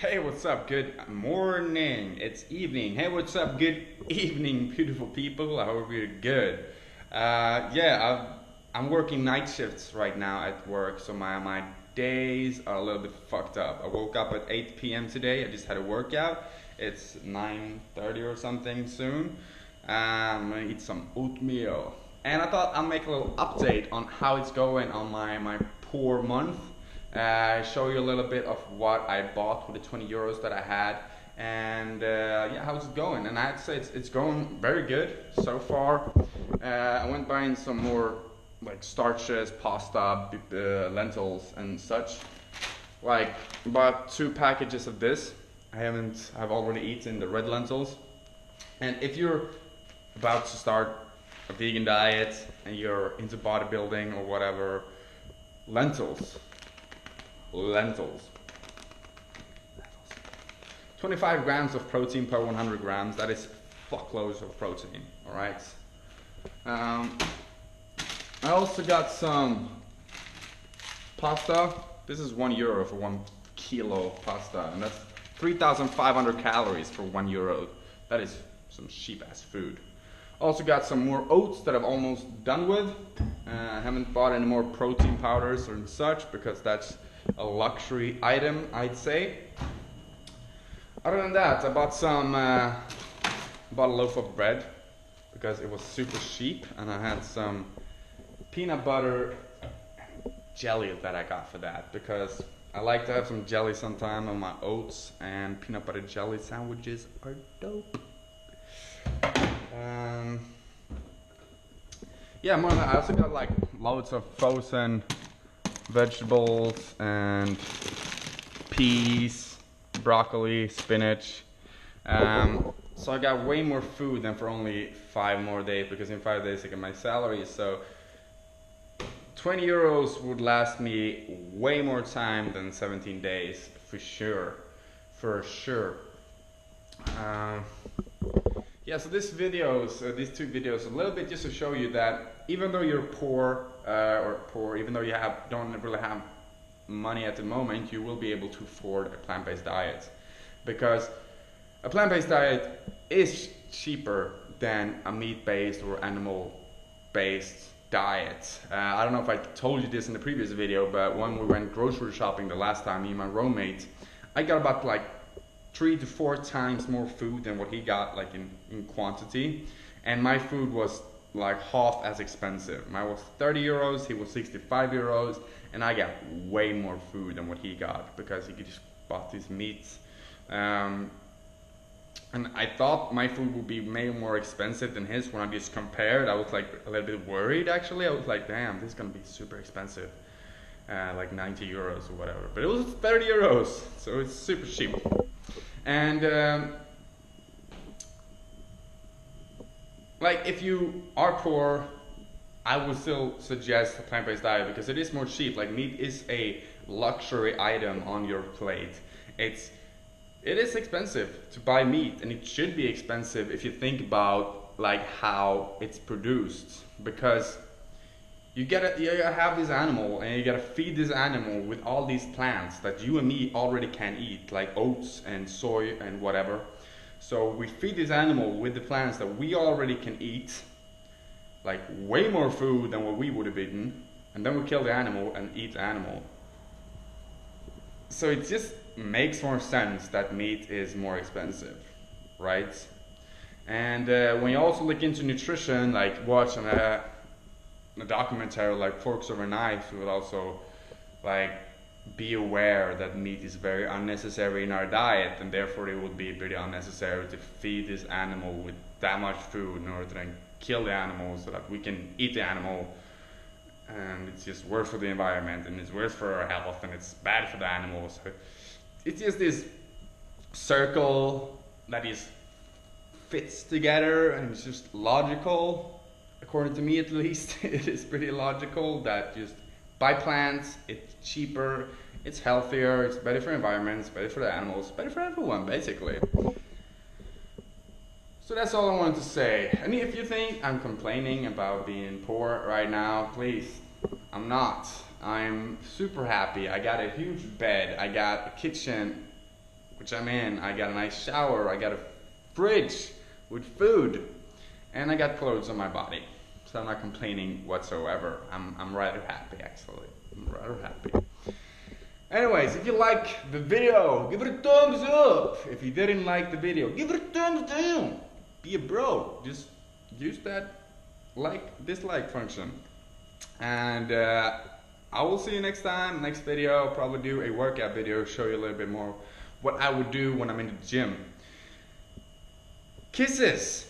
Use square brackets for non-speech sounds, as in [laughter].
Hey, what's up? Good morning. It's evening. Hey, what's up? Good evening, beautiful people. I hope you're good. Uh, yeah, i am working night shifts right now at work, so my, my days are a little bit fucked up. I woke up at 8 p.m. today. I just had a workout. It's 9:30 or something soon. Um, I'm gonna eat some oatmeal, and I thought I'll make a little update on how it's going on my my poor month uh, show you a little bit of what I bought with the 20 euros that I had. And uh, yeah how's it going? And I'd say it's, it's going very good so far. Uh, I went buying some more like starches pasta uh, lentils and such. Like bought two packages of this. I haven't I've already eaten the red lentils. And if you're about to start a vegan diet and you're into bodybuilding or whatever lentils lentils. 25 grams of protein per 100 grams. That is fuckloads of protein. All right. Um, I also got some pasta. This is one euro for one kilo pasta, and that's 3,500 calories for one euro. That is some cheap ass food. Also got some more oats that I'm almost done with. Uh, I haven't bought any more protein powders or such because that's a luxury item, I'd say. Other than that, I bought some, uh, bought a loaf of bread because it was super cheap, and I had some peanut butter jelly that I got for that because I like to have some jelly sometime on my oats, and peanut butter jelly sandwiches are dope. Um, yeah, more than that, I also got like loads of frozen vegetables and peas, broccoli, spinach. Um, so I got way more food than for only five more days because in five days I get my salary. So 20 euros would last me way more time than 17 days for sure. For sure. Um, yeah, so this videos, uh, these two videos, a little bit just to show you that even though you're poor, uh, or poor, even though you have don't really have money at the moment, you will be able to afford a plant-based diet because a plant-based diet is cheaper than a meat-based or animal-based diet. Uh, I don't know if I told you this in the previous video, but when we went grocery shopping the last time, me and my roommate, I got about like three to four times more food than what he got like in, in quantity. And my food was like half as expensive. Mine was 30 euros, he was 65 euros, and I got way more food than what he got because he just bought these meats. Um, and I thought my food would be way more expensive than his. When I just compared, I was like a little bit worried actually. I was like, damn, this is gonna be super expensive. Uh, like 90 euros or whatever. But it was 30 euros, so it's super cheap. And um, like if you are poor, I would still suggest a plant-based diet because it is more cheap. Like meat is a luxury item on your plate. It's it is expensive to buy meat and it should be expensive if you think about like how it's produced because you gotta you have this animal and you gotta feed this animal with all these plants that you and me already can eat like oats and soy and whatever so we feed this animal with the plants that we already can eat, like way more food than what we would have eaten, and then we kill the animal and eat the animal. So it just makes more sense that meat is more expensive, right? And uh, when you also look into nutrition, like watch watching a, a documentary like Forks Over Knives, we would also like be aware that meat is very unnecessary in our diet and therefore it would be pretty unnecessary to feed this animal with that much food in order to kill the animal so that we can eat the animal. And it's just worse for the environment and it's worse for our health and it's bad for the animals so it's just this circle that is fits together and it's just logical according to me at least [laughs] it is pretty logical that just buy plants, it's cheaper, it's healthier, it's better for environment, it's better for the animals, better for everyone basically. So that's all I wanted to say. And if you think I'm complaining about being poor right now, please, I'm not. I'm super happy. I got a huge bed, I got a kitchen which I'm in. I got a nice shower. I got a fridge with food, and I got clothes on my body. So I'm not complaining whatsoever. I'm, I'm rather happy actually. I'm rather happy. Anyways, if you like the video, give it a thumbs up. If you didn't like the video, give it a thumbs down. Be a bro. Just use that like dislike function. And uh, I will see you next time. Next video, I'll probably do a workout video, show you a little bit more what I would do when I'm in the gym. Kisses.